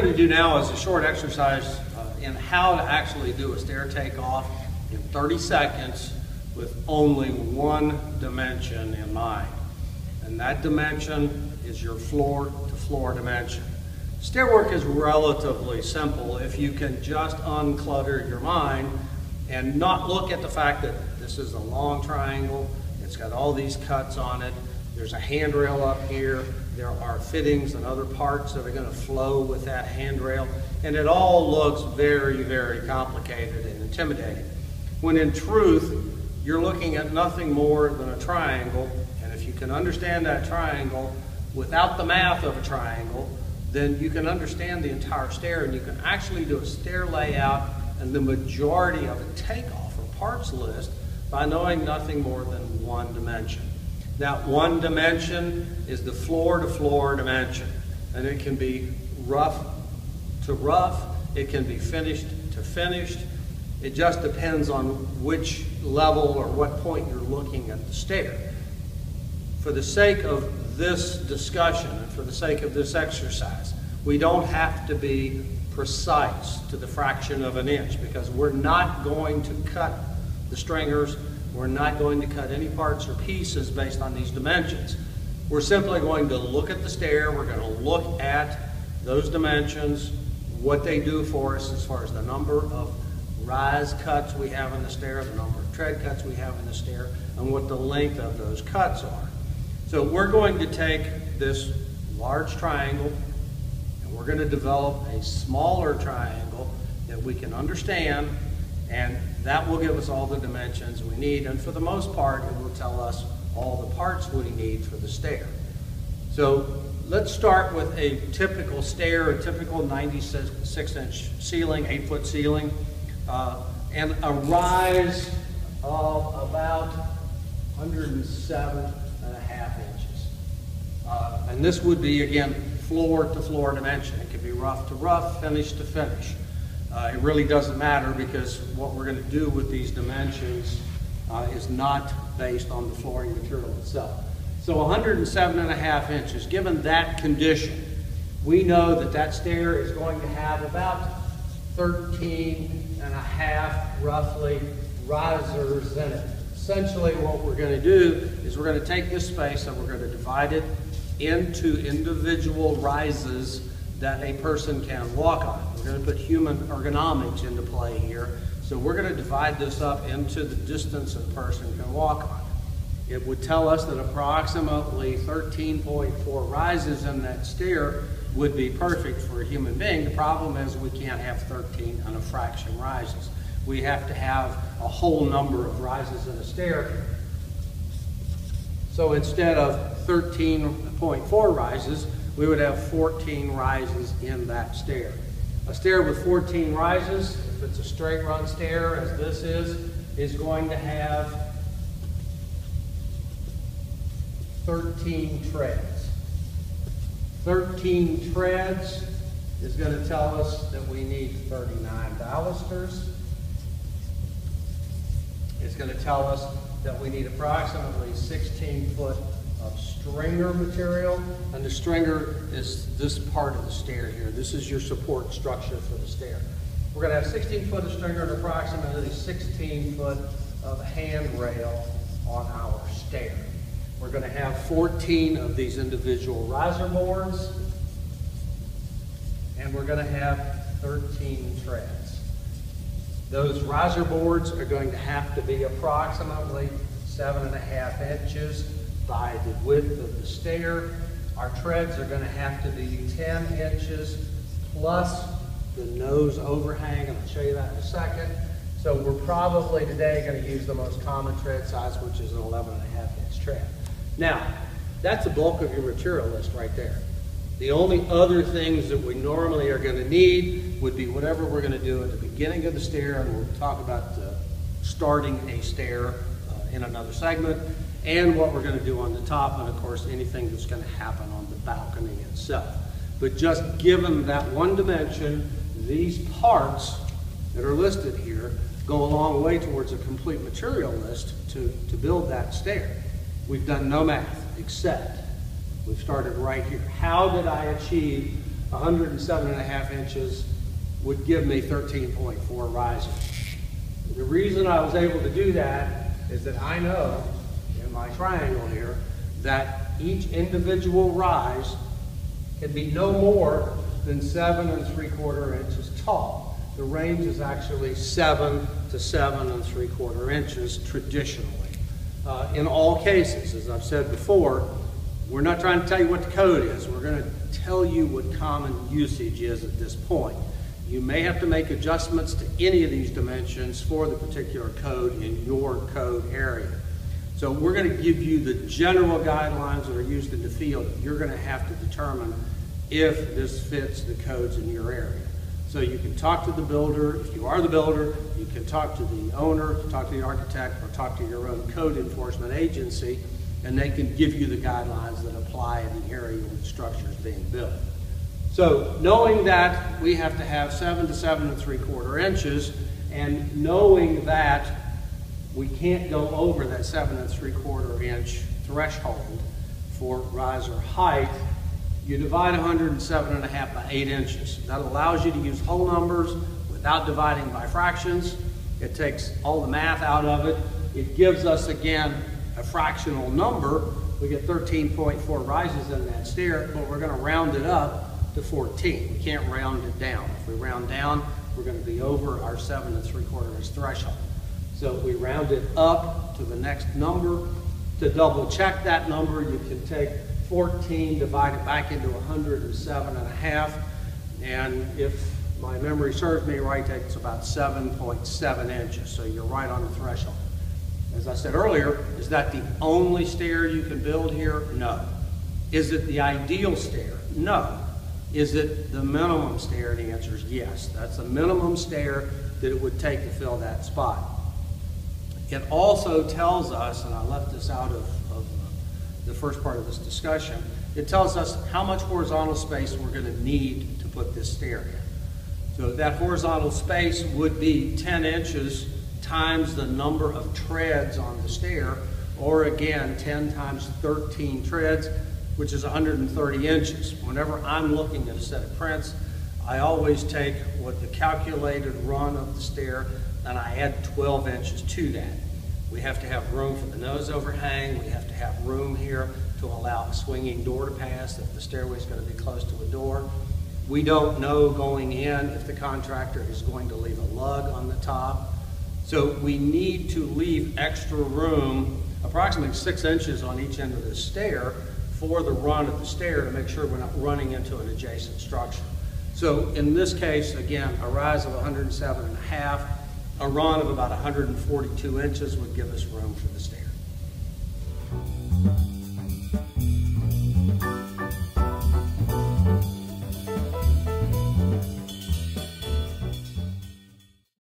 going to do now is a short exercise uh, in how to actually do a stair takeoff in 30 seconds with only one dimension in mind. And that dimension is your floor to floor dimension. Stair work is relatively simple if you can just unclutter your mind and not look at the fact that this is a long triangle, it's got all these cuts on it, there's a handrail up here, there are fittings and other parts that are going to flow with that handrail, and it all looks very, very complicated and intimidating. When in truth, you're looking at nothing more than a triangle, and if you can understand that triangle without the math of a triangle, then you can understand the entire stair and you can actually do a stair layout and the majority of a takeoff or parts list by knowing nothing more than one dimension. That one dimension is the floor to floor dimension. And it can be rough to rough, it can be finished to finished, it just depends on which level or what point you're looking at the stair. For the sake of this discussion and for the sake of this exercise, we don't have to be precise to the fraction of an inch because we're not going to cut the stringers, we're not going to cut any parts or pieces based on these dimensions. We're simply going to look at the stair, we're going to look at those dimensions, what they do for us as far as the number of rise cuts we have in the stair, the number of tread cuts we have in the stair, and what the length of those cuts are. So we're going to take this large triangle and we're going to develop a smaller triangle that we can understand and that will give us all the dimensions we need and for the most part it will tell us all the parts we need for the stair. So let's start with a typical stair, a typical 96 inch ceiling, 8 foot ceiling uh, and a rise of about 107 and a half inches. Uh, and this would be, again, floor to floor dimension. It could be rough to rough, finish to finish. Uh, it really doesn't matter because what we're going to do with these dimensions uh, is not based on the flooring material itself. So 107 and a half inches, given that condition, we know that that stair is going to have about 13 and a half, roughly, risers in it. Essentially what we're going to do is we're going to take this space and we're going to divide it into individual rises that a person can walk on. We're going to put human ergonomics into play here. So we're going to divide this up into the distance a person can walk on. It would tell us that approximately 13.4 rises in that stair would be perfect for a human being. The problem is we can't have 13 and a fraction rises. We have to have a whole number of rises in a stair. So instead of 13.4 rises, we would have 14 rises in that stair. A stair with 14 rises, if it's a straight run stair as this is, is going to have 13 treads. 13 treads is going to tell us that we need 39 balusters. It's going to tell us that we need approximately 16 foot of stringer material. And the stringer is this part of the stair here. This is your support structure for the stair. We're going to have 16 foot of stringer and approximately 16 foot of handrail on our stair. We're going to have 14 of these individual riser boards, and we're going to have 13 treads. Those riser boards are going to have to be approximately seven and a half inches by the width of the stair. Our treads are going to have to be 10 inches plus the nose overhang, and I'll show you that in a second. So we're probably today going to use the most common tread size, which is an 11 and a half inch tread. Now, that's the bulk of your material list right there. The only other things that we normally are going to need would be whatever we're going to do at the beginning of the stair, and we'll talk about uh, starting a stair uh, in another segment, and what we're going to do on the top, and of course anything that's going to happen on the balcony itself. But just given that one dimension, these parts that are listed here go a long way towards a complete material list to, to build that stair. We've done no math, except we've started right here. How did I achieve 107 and a half inches would give me 13.4 risers. The reason I was able to do that is that I know in my triangle here that each individual rise can be no more than seven and three quarter inches tall. The range is actually seven to seven and three quarter inches traditionally. Uh, in all cases, as I've said before, we're not trying to tell you what the code is. We're going to tell you what common usage is at this point. You may have to make adjustments to any of these dimensions for the particular code in your code area. So we're going to give you the general guidelines that are used in the field. You're going to have to determine if this fits the codes in your area. So you can talk to the builder, if you are the builder, you can talk to the owner, talk to the architect, or talk to your own code enforcement agency, and they can give you the guidelines that apply in the area where the structure is being built. So knowing that we have to have seven to seven and three quarter inches, and knowing that we can't go over that seven and three quarter inch threshold for riser height, you divide 107 and a half by eight inches. That allows you to use whole numbers without dividing by fractions. It takes all the math out of it. It gives us, again, a fractional number. We get 13.4 rises in that stair, but we're going to round it up to 14. We can't round it down. If we round down, we're going to be over our 7 and 3 quarter inch threshold. So we round it up to the next number. To double check that number, you can take 14 divided back into 107 and a half. And if my memory serves me right, that's about 7.7 inches. So you're right on the threshold. As I said earlier, is that the only stair you can build here? No. Is it the ideal stair? No. Is it the minimum stair? The answer is yes. That's the minimum stair that it would take to fill that spot. It also tells us, and I left this out of, of the first part of this discussion, it tells us how much horizontal space we're going to need to put this stair in. So that horizontal space would be 10 inches times the number of treads on the stair, or again, 10 times 13 treads, which is 130 inches. Whenever I'm looking at a set of prints, I always take what the calculated run of the stair and I add 12 inches to that. We have to have room for the nose overhang. We have to have room here to allow a swinging door to pass if the stairway is going to be close to a door. We don't know going in if the contractor is going to leave a lug on the top. So we need to leave extra room, approximately six inches on each end of the stair, for the run of the stair to make sure we're not running into an adjacent structure. So in this case, again, a rise of 107 and a half, a run of about 142 inches would give us room for the stair.